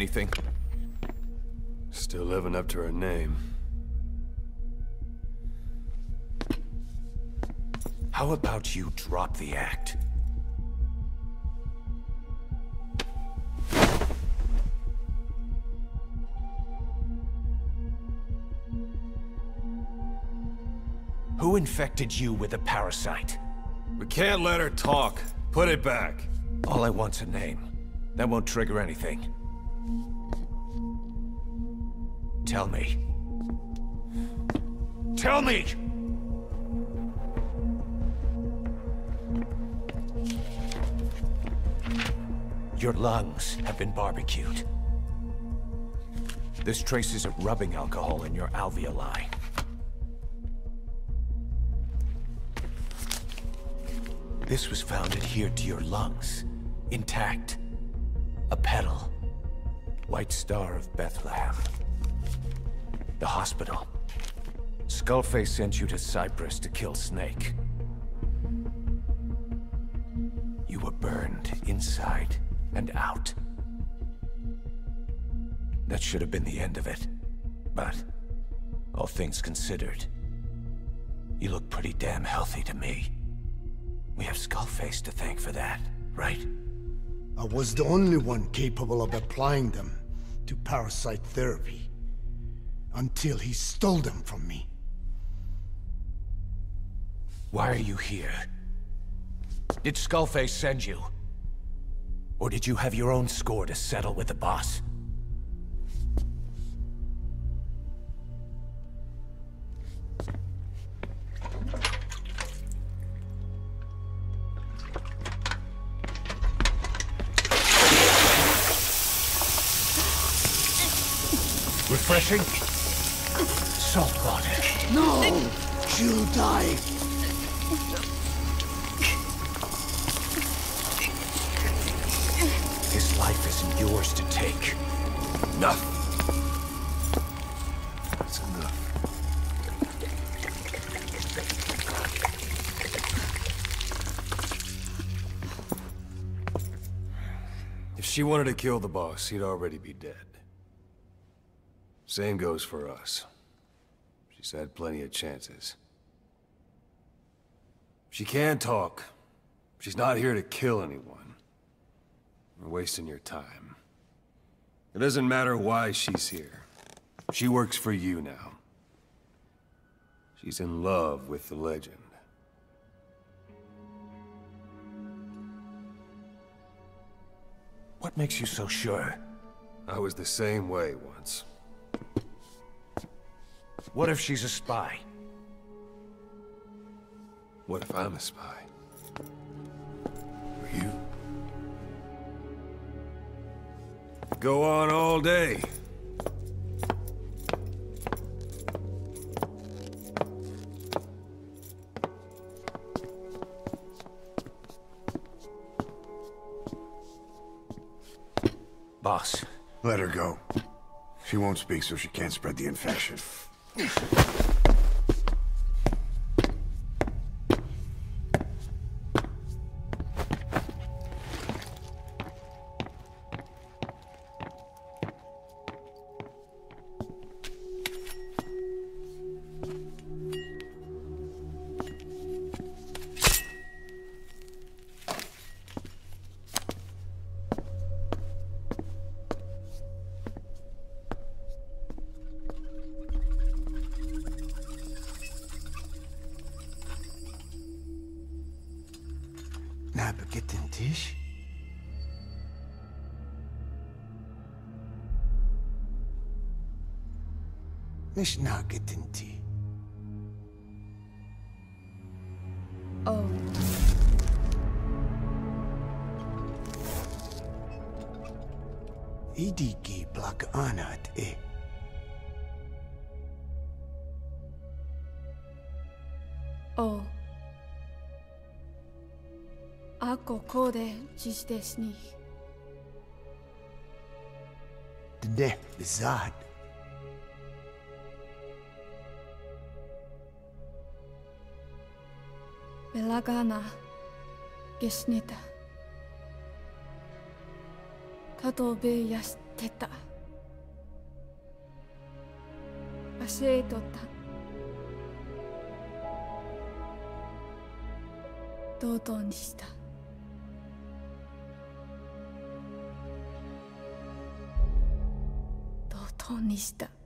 Anything? Still living up to her name. How about you drop the act? Who infected you with a parasite? We can't let her talk. Put it back. All I want's a name. That won't trigger anything. Tell me. Tell me! Your lungs have been barbecued. There's traces of rubbing alcohol in your alveoli. This was found adhered to your lungs, intact. A petal. White Star of Bethlehem. The hospital. Skullface sent you to Cyprus to kill Snake. You were burned inside and out. That should have been the end of it. But, all things considered, you look pretty damn healthy to me. We have Skullface to thank for that, right? I was the only one capable of applying them to parasite therapy. Until he stole them from me. Why are you here? Did Skullface send you? Or did you have your own score to settle with the boss? Refreshing? Salt water. No! She'll die! His life isn't yours to take. Enough. That's enough. If she wanted to kill the boss, he'd already be dead. Same goes for us. She's had plenty of chances. She can talk. She's not here to kill anyone. We're wasting your time. It doesn't matter why she's here. She works for you now. She's in love with the legend. What makes you so sure? I was the same way once. What if she's a spy? What if I'm a spy? Or you? Go on all day. Boss, Let her go. She won't speak so she can't spread the infection. Ugh. Na, begit den Tisch. Nicht na, get den Tee. Oh. Idiki plak anat e. Oh. Ako kode čisteš njih. Ne, zad. Belagana, gesnita. Katobe yasteta. 教えとった同等にした本にした。